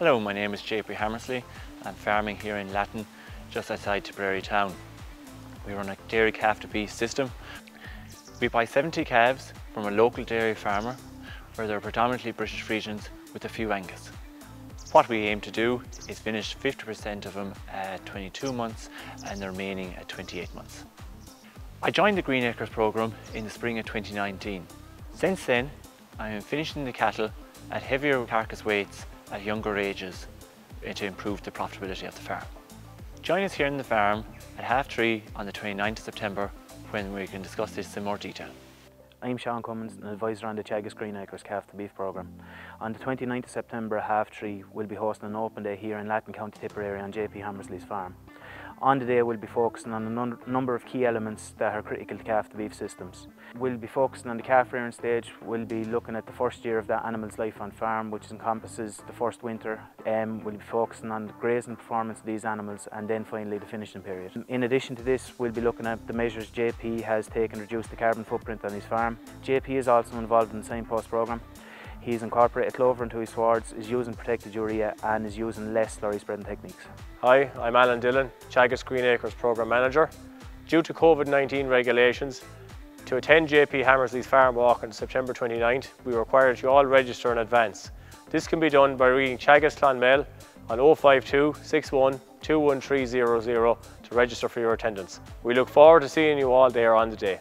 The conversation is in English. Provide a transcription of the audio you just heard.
Hello, my name is JP Hammersley. I'm farming here in Lattin, just outside Tipperary town. We run a dairy calf to beef system. We buy 70 calves from a local dairy farmer where they're predominantly British Friesians with a few Angus. What we aim to do is finish 50% of them at 22 months and the remaining at 28 months. I joined the Green Acres programme in the spring of 2019. Since then, I am finishing the cattle at heavier carcass weights at younger ages eh, to improve the profitability of the farm. Join us here in the farm at half three on the 29th of September when we can discuss this in more detail. I'm Sean Cummins, an advisor on the Teagasc Green Acres Calf to Beef programme. On the 29th of September half three, we'll be hosting an open day here in Lattin County Tipperary on JP Hammersley's farm. On the day we'll be focusing on a number of key elements that are critical to calf to beef systems. We'll be focusing on the calf rearing stage, we'll be looking at the first year of that animal's life on farm which encompasses the first winter. Um, we'll be focusing on the grazing performance of these animals and then finally the finishing period. In addition to this we'll be looking at the measures JP has taken to reduce the carbon footprint on his farm. JP is also involved in the signpost programme He's incorporated clover into his swards, is using protected urea and is using less slurry spreading techniques. Hi, I'm Alan Dillon, Teagasc Green Acres Programme Manager. Due to COVID-19 regulations, to attend JP Hammersley's farm walk on September 29th, we require that you all register in advance. This can be done by ringing Teagasc Clonmel on 052 61 21300 to register for your attendance. We look forward to seeing you all there on the day.